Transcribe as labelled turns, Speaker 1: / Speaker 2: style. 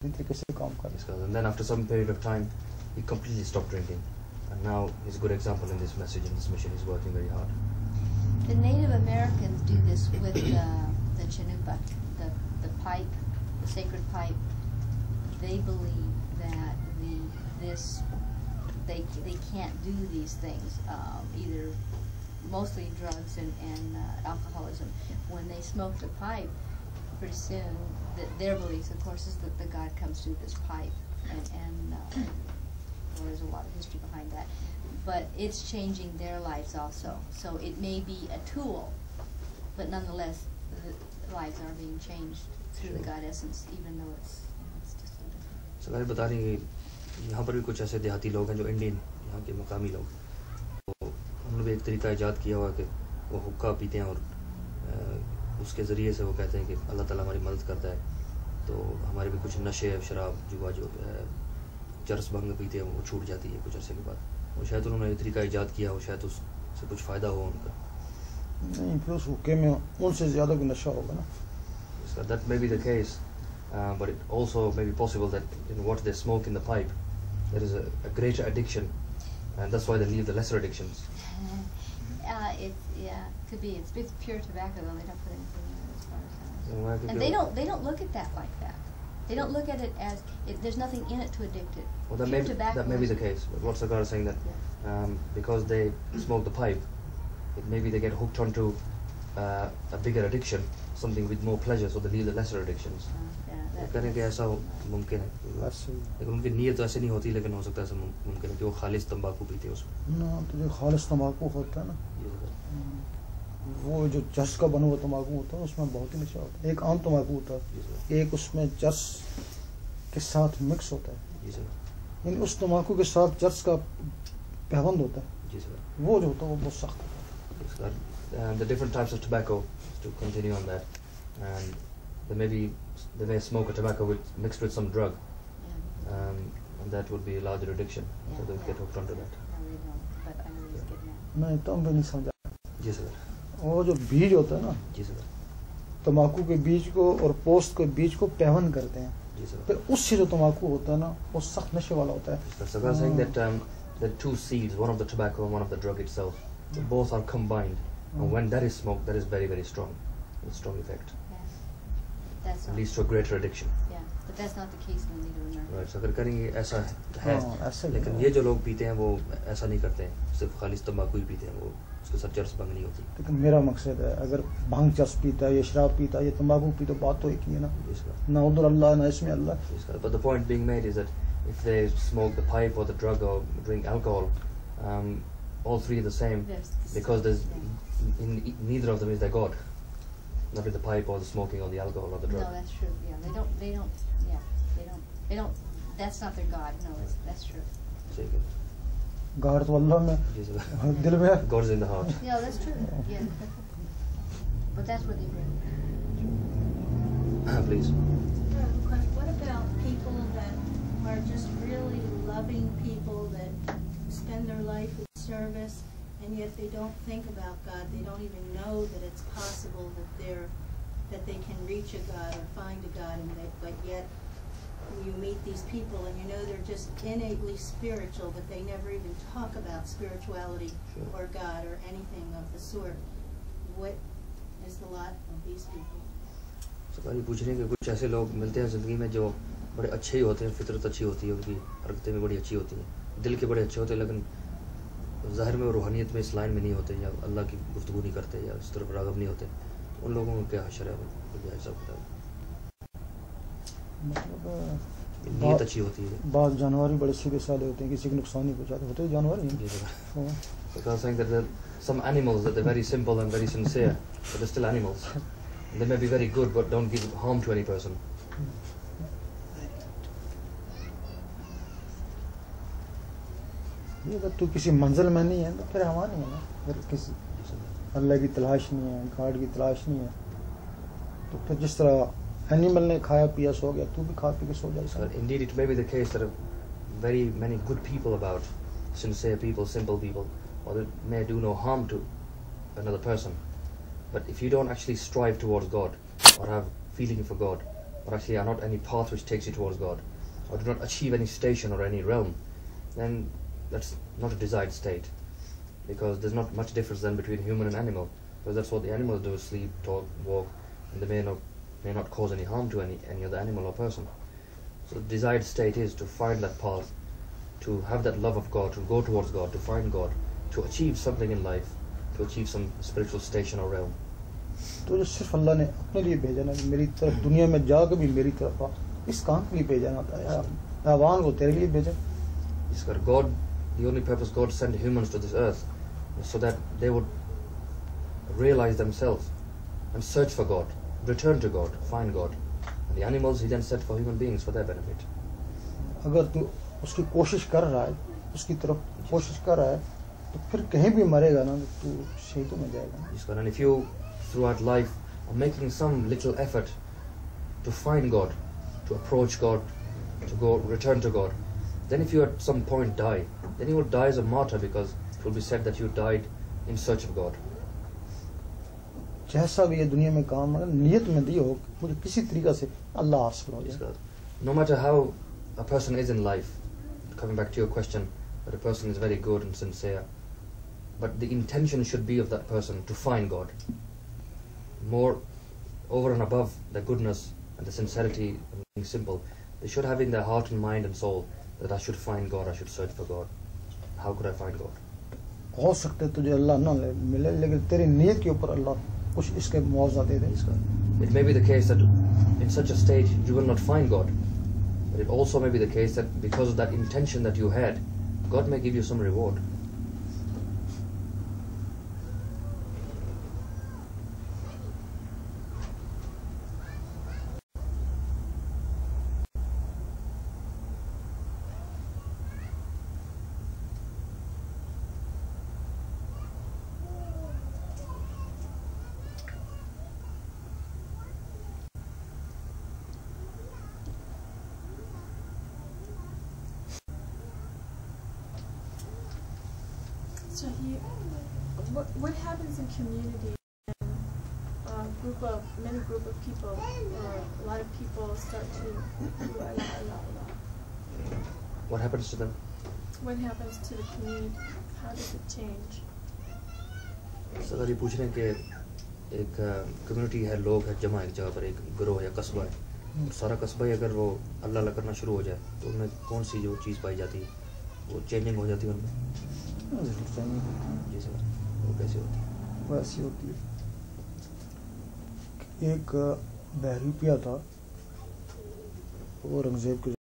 Speaker 1: and then after some period of time he completely stopped drinking. And now he's a good example in this message in this mission he's working very hard.
Speaker 2: The Native Americans do this with uh, the, the Chanunpa the, the pipe the sacred pipe. They believe that the this they they can't do these things um, either mostly drugs and, and uh, alcoholism. When they smoke the pipe pretty soon the, their beliefs, of course, is that the God comes through this pipe, and, and uh, well, there's a lot of history behind that. But it's changing their lives also. So it may be a tool, but nonetheless, the lives are being changed through the
Speaker 1: Sure.
Speaker 2: God essence, even though it's, it's just a different.
Speaker 1: So guys बता रही हैं कि यहाँ पर भी कुछ ऐसे देहाती लोग हैं जो इंडियन यहाँ के मकामी लोग तो उन्होंने भी एक तरीका ईजाद किया हुआ है कि वो हुक्का पीते हैं और अ, उसके ज़रिए से वो कहते हैं कि अल्लाह ताला हमारी मदद करता है। तो हमारे भी कुछ नशे शराब जुआ जो चर्स भंग पीते हैं वो छूट जाती है कुछ अरसे के बाद। और शायद उन्होंने ये तरीका ईजाद किया हो शायद उससे कुछ फ़ायदा हो उनका।
Speaker 3: नहीं फिर उसके में उनसे ज़्यादा कोई नशा होगा ना?
Speaker 1: Sir that may be the case but it also may be possible that in what the smoke in the pipe that is a greater addiction and that's why they leave the lesser addictions
Speaker 2: Uh, it's yeah, could be. It's, it's pure tobacco though. They don't put anything in it as far as I know. And they don't they don't look at that like that. They don't look at it as it, there's nothing in it to addict it.
Speaker 1: Well, that
Speaker 2: pure
Speaker 1: may, be, that may be the case. But what Sarkar is saying that um, because they smoke the pipe, it maybe they get hooked onto uh, a bigger addiction, something with more pleasure, so they leave the lesser addictions.
Speaker 2: Uh, yeah, that-
Speaker 1: करें कि ऐसा मुमकिन है। लेकिन उनकी नीयत तो ऐसे नहीं होती लेकिन हो सकता है ऐसा मुमकिन है कि वो खालिश तंबाकू पीते उसमें।
Speaker 3: ना तो जो खालिश तम्बाकू होता है ना वो जो चर्च का बना हुआ तम्बाकू होता है उसमें बहुत ही नशा होता है। एक आम तम्बाकू होता है एक उसमें चर्च के साथ मिक्स होता है।
Speaker 1: जी सर।
Speaker 3: यानी उस तम्बाकू के साथ चर्च का पैबंद होता है।
Speaker 1: जी सर।
Speaker 3: वो जो होता है वो बहुत सख्त होता.
Speaker 1: Um, the different types of tobacco, to continue on that, and they may be, they may smoke a tobacco with, mixed with some drug,
Speaker 2: yeah.
Speaker 1: um, and that would be a larger addiction, so
Speaker 2: Yeah,
Speaker 1: they
Speaker 2: yeah.
Speaker 1: get hooked onto that.
Speaker 2: No, they don't. But I know what he's getting at.
Speaker 3: है मैं तो भी नहीं समझा
Speaker 1: जी sir
Speaker 3: वो जो बीज होता है ना
Speaker 1: जी सर
Speaker 3: तम्बाकू के बीज को और पोस्ट के बीज को पैबंद करते हैं
Speaker 1: जी सर
Speaker 3: फिर उससे जो तम्बाकू होता है ना वो सख्त नशे वाला होता है
Speaker 1: Yes, sir. So they're saying that um, the two seeds, one of the tobacco and one of the drug itself, so both are combined, and when that is smoked, that is very very strong, with strong effect,
Speaker 2: Not.
Speaker 1: leads to a greater addiction.
Speaker 2: Yeah, but that's not the case in the
Speaker 1: Right. So अगर करेंगे ऐसा है,
Speaker 3: हाँ, ऐसा
Speaker 1: लेकिन ये जो लोग पीते हैं वो ऐसा नहीं करते हैं, सिर्फ़ खाली तंबाकू ही पीते हैं वो उसके साथ चरस भंग नहीं होती.
Speaker 3: लेकिन मेरा मकसद है अगर भाँग चर्च पीता है या शराब पीता है या तम्बाकू पीता है बात तो एक ही है ना
Speaker 1: Yes,
Speaker 3: ना उधर अल्लाह ना इसमें अल्लाह
Speaker 1: Yes. But the point being made is that if they smoke the pipe or the drug or drink alcohol, um, all three are the same
Speaker 2: There's-
Speaker 1: because there's in, in, neither of them is their God. never the pipe or the smoking or the alcohol or the drug.
Speaker 2: No, that's true. Yeah, they don't. They don't. Yeah, they don't. They don't. That's not their God. No, that's true.
Speaker 3: God is Allah.
Speaker 1: God is in the heart.
Speaker 2: Yeah, that's true. Yeah, but that's what they bring.
Speaker 1: Please.
Speaker 4: What about people that are just really loving people that spend their life in service? and yet they don't think about God? They don't even know that it's possible that they're that they can reach a God or find a God, and they, but yet you meet these people and you know they're just innately spiritual, but they never even talk about spirituality
Speaker 1: Sure.
Speaker 4: or God or anything of the sort. What is the lot of these people?
Speaker 1: सरकारी पूछ रहे हैं कि कुछ ऐसे लोग मिलते हैं ज़िंदगी में जो बड़े अच्छे ही होते हैं फितरत अच्छी होती है उनकी हरकतें भी बड़ी अच्छी होती हैं दिल के बड़े अच्छे होते हैं लेकिन ज़ाहिर में और रूहानियत में इस लाइन में नहीं होते या अल्लाह की गुफ्तगू नहीं करते या इस तरफ़ रागब नहीं होते उन लोगों को क्या हशर है वो क्या हिसाब किताब
Speaker 3: मतलब
Speaker 1: कि नीयत अच्छी होती है
Speaker 3: बाद जानवर भी बड़े सीधे साधे होते हैं किसी को नुकसान नहीं पहुंचाते होते हैं जानवर ही
Speaker 1: जी सर
Speaker 3: हाँ।
Speaker 1: Because I was saying that there are some animals that they're very simple and very sincere, but they're still animals. They may be very good, but don't give harm to any person.
Speaker 3: ये अगर तू किसी मंजिल में नहीं है तो फिर हमारा नहीं है ना अगर किसी अल्लाह की तलाश नहीं है गार्ड की तलाश नहीं है तो फिर जिस तरह एनिमल ने खाया पिया सो गया तू भी खा पी के सो
Speaker 1: So
Speaker 3: जाएगा
Speaker 1: indeed, it may be the case that are very many good people about, sincere people, simple people, or that may do no harm to another person. But if you don't actually strive towards God or have feeling for God, or actually are not any path which takes you towards God, or do not achieve any station or any realm, then that's not a desired state. Because there's not much difference then between human and animal. Because that's what the animals do, sleep, talk, walk, and they may not, may not cause any harm to any, any other animal or person. So the desired state is to find that path, to have that love of God, to go towards God, to find God, to achieve something in life, to achieve some spiritual station or realm.
Speaker 3: तो जो सिर्फ अल्लाह ने अपने लिए भेजा ना कि मेरी तरफ दुनिया में जाके भी मेरी तरफ आ इस काम के लिए भेजा ना था यार हैवान को तेरे लिए भेजा
Speaker 1: It's got God, the only purpose God sent humans to this earth is so that they would realize themselves and search for God, return to God, find God. And the animals He then set for human beings for their benefit.
Speaker 3: अगर तू उसकी कोशिश कर रहा है उसकी तरफ कोशिश कर रहा है तो फिर कहीं भी मरेगा ना तो तू शहीदों में जाएगा ना
Speaker 1: He's got, and if you, throughout life, are making some little effort to find God, to approach God, to go return to God, then if you at some point die, then you will die as a martyr because it will be said that you died in search of God.
Speaker 3: जैसा भी ये दुनिया में काम है नियत में दी हो मुझे किसी तरीका से अल्लाह हासिल हो
Speaker 1: Yes,
Speaker 3: जाए
Speaker 1: God. No matter how a person is in life, coming back to your question, that a person is very good and sincere, but the intention should be of that person to find God. More over and above the goodness and the sincerity and being simple, they should have in their heart and mind and soul that I should find God, I should search for God. How could I find God?
Speaker 3: हो सकते है तुझे अल्लाह ना ले- मिले लेकिन तेरी नीयत के ऊपर अल्लाह कुछ इसके मुआवजा दे दे
Speaker 1: Yes, God. It may be the case that in such a state you will not find God, but it also may be the case that because of that intention that you had, God may give you some reward.
Speaker 5: So you, what what happens in community when a group of many group of people or a lot of people start to do Allah, Allah, Allah?
Speaker 1: What happens to them?
Speaker 5: What happens to the community? How does it change?
Speaker 1: Sir ये पूछ रहे हैं कि एक community है लोग है जमा एक जगह पर एक ग्रोह या कस्बा है सारा कस्बा ही अगर वो अल्लाह अल्लाह करना शुरू हो जाए तो उनमें कौन सी जो चीज़ पाई जाती है वो चेंजिंग हो जाती है उनमें
Speaker 3: ज़रूर चाहिए
Speaker 1: जी जैसे वो कैसे होती है
Speaker 3: वैसी होती है एक बहरी पिया था वो औरंगज़ेब के